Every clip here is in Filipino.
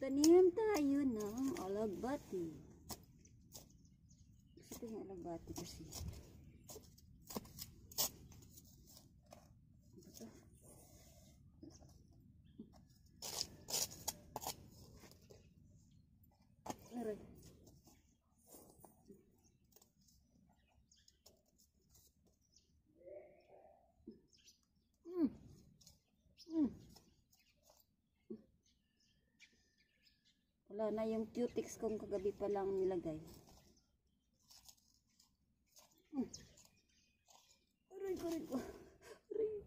Magtanim tayo ng alagbati. Gusto ko yung alagbati kasi. Ano ba to? Aray. Mm. Mm. Wala na yung cutex kong kagabi pa lang nilagay. Mm. Aray ko, aray ko. Aray.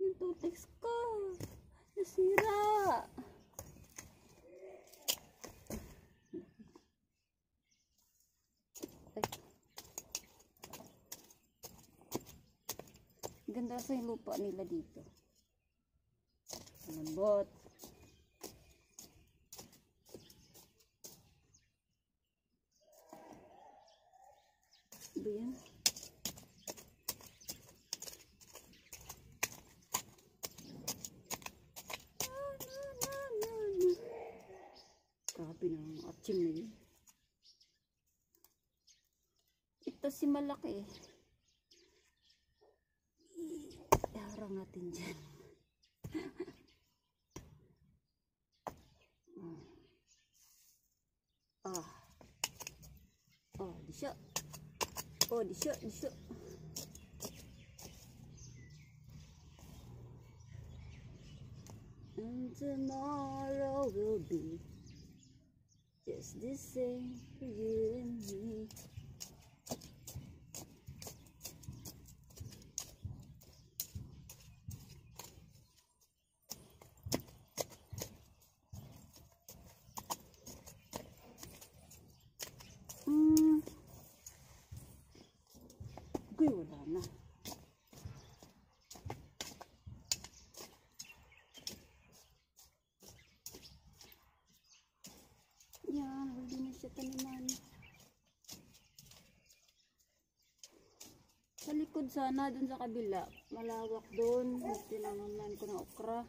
Yung cutex ko. Nasira. Ganda sa lupa nila dito. Lambot. Ba yan? Grabe na ang atching na yun. Ito si malaki. Iharang natin dyan. ah. Oh, di siya. Oh, di siya, di siya. And tomorrow will be just the same for you and me. Taniman. Sa likod sana, dun sa kabila, malawak dun. Tinanaman ko ng okra.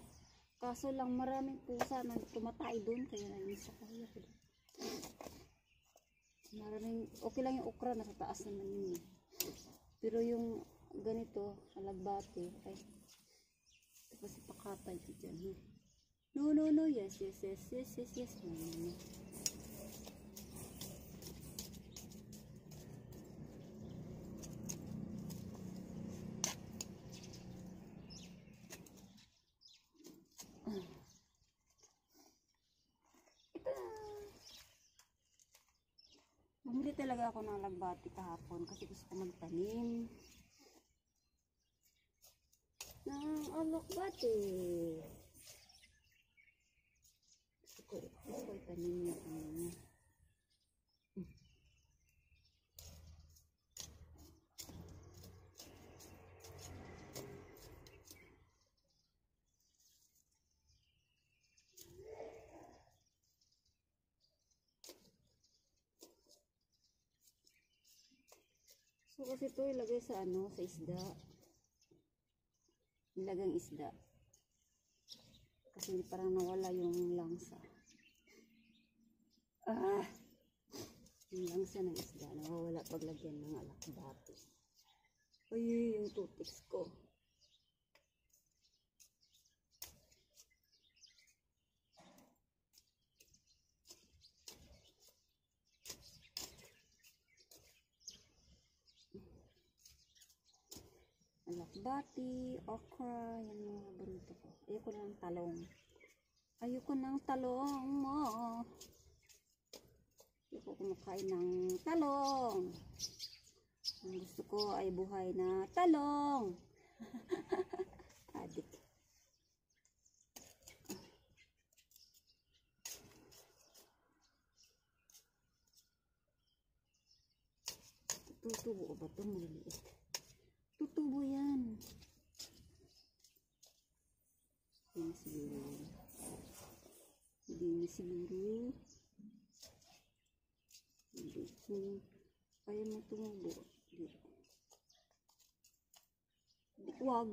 Kaso lang maraming pusa na tumatay dun, kaya nainis ako. Maraming, okay lang yung okra, nasa taas naman yun eh. Pero yung ganito, alagbate, ay, ito kasi pakatay ko dyan. eh. No, no, no, yes, yes, yes, yes, yes, yes, no, no, no. Talaga ako ng lagbati kahapon kasi gusto ko magtanim. Ng alagbati. Gusto ko, gusto ko itanim yung ano niya. Kasi ito ilagay sa ano, sa isda. Ilagang isda. Kasi parang nawala yung langsa. Ah! Yung langsa ng isda, nawawala paglagyan ng alakbati. Ay, yung tutics ko. Alakbati, okra, yan mga paborito ko. Ayoko ng talong. Ayoko ng talong mo. Ayoko kumakain ng talong. Ang gusto ko ay buhay na talong. Adik. Tutubo ba ito? Maliliit. Tutubo yan. Hindi na siguro. Hindi na siguro. Hindi. Hindi. Kaya mo tumubo. Hindi. Huwag.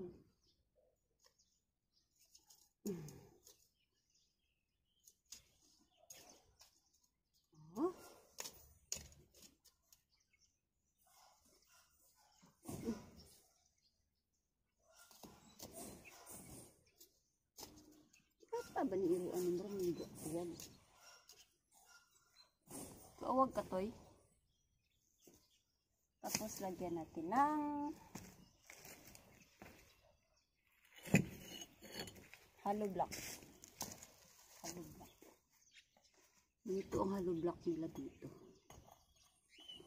Huwag ka, Toy. Tapos lagyan natin ng hollow block. Hollow block. Dito ang hollow block nila dito.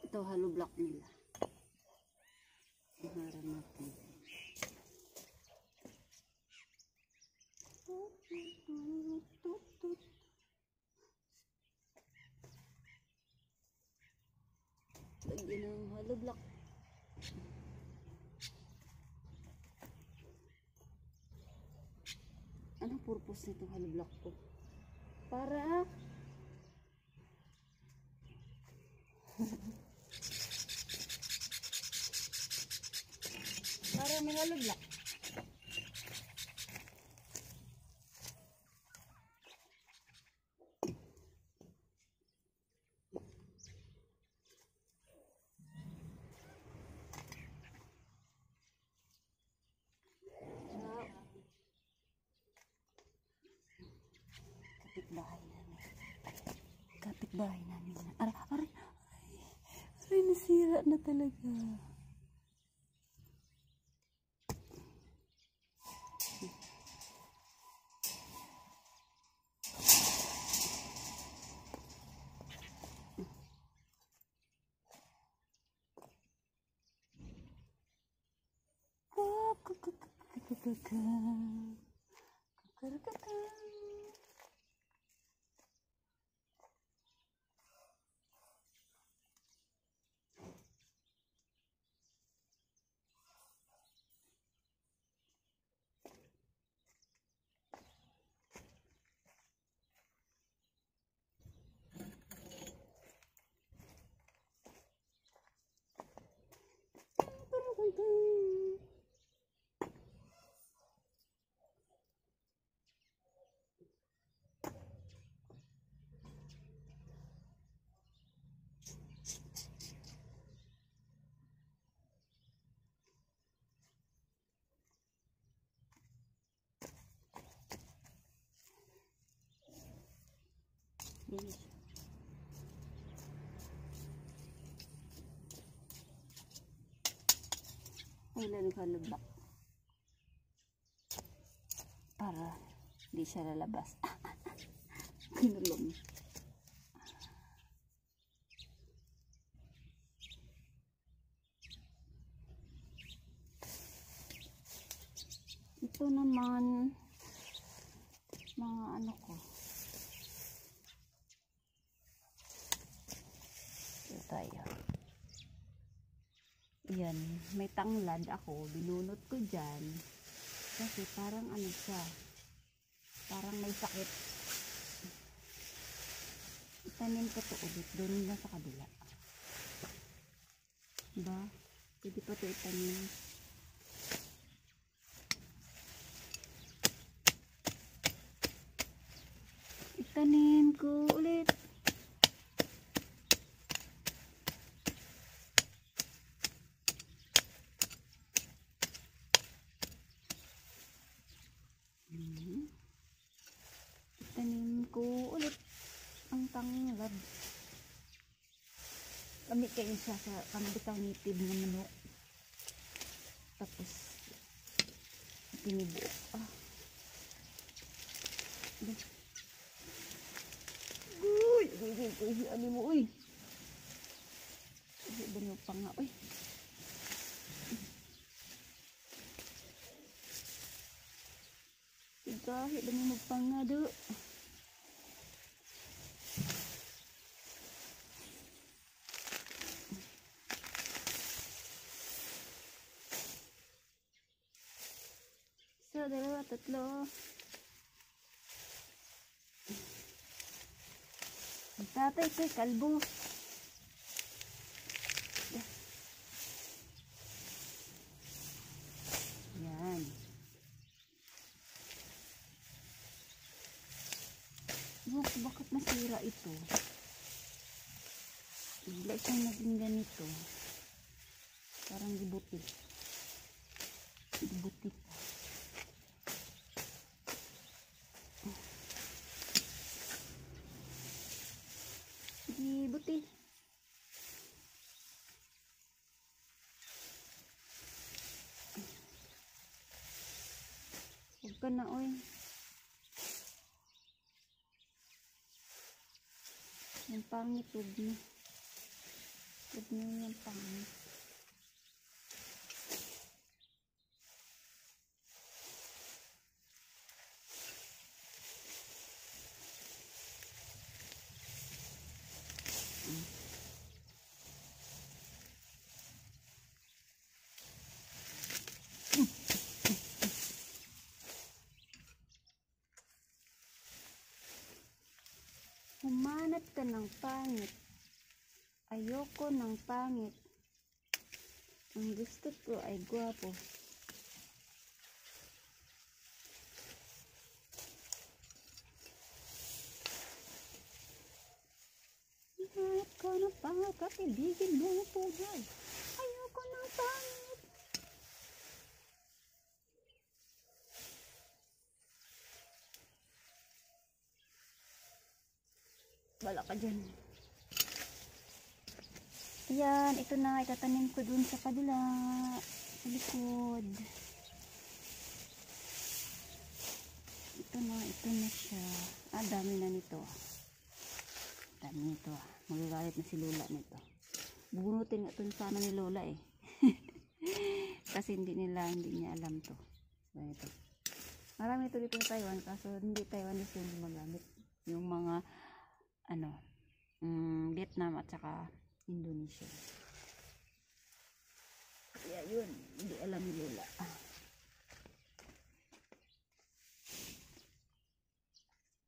Ito hollow block nila. Iharap natin. Lagyan ng hollow block. Anong purpose nitong hollow block ko? Para para may hollow block. Kapitbahay namin. na- Aray, aray, aray. Aray, nasira na talaga. Yes. Ilan ka lubak? Para di siya lalabas. Kinulong. Ito naman mga ano ko. Ito tayo. Yan, may tanglad ako, binunot ko dyan. Kasi parang ano siya, parang may sakit. Itanim ko to ulit, doon na sa kabila. Diba? Pwede pa to itanim. Itanim ko ulit. Siya sa pambitaw nitib ng manok. Tapos, tinibuo. Ah. Uy, uy, uy, uy, ano mo, uy. Uy, pa nga, uy. Dalawa, tatlo. Ang tatay kay kalbo. Yan. Buk, bakit nasira ito? Bigla siyang naging ganito. Parang gibuti. Gibuti pa. Ibuti. Huwag ka na, oy. Yung pangit, huwag mo. Huwag mo yung pangit. Humanap ka ng pangit. Ayoko ng pangit. Ang gusto ko ay gwapo. Humanap ka ng pangit at ibigin mo ang buhay. Ayoko ng pangit. Wala ka dyan. Ayan, ito na. Itatanim ko dun sa kabila. Sa likod. Ito na, ito na siya. Ah, dami na nito. Dami nito. ah. Magagalit na si Lola nito. Bubunutin nga ito sana ni Lola eh. Kasi hindi nila, hindi niya alam to. Ganito. Marami ito dito sa Taiwan, kaso hindi Taiwanese yung gumagamit. Yung mga ano, mm, Vietnam at saka Indonesia. Kaya yun, hindi alam ni Lola.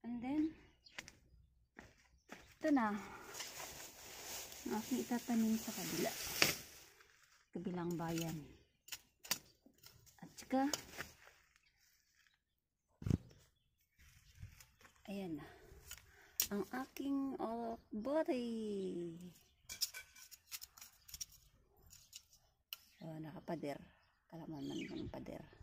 And then, ito na. Ang aking itatanim sa kabila. Kabilang bayan. At saka, ayan na ang aking uh, body. So, nakapader. Kalaman man ng pader.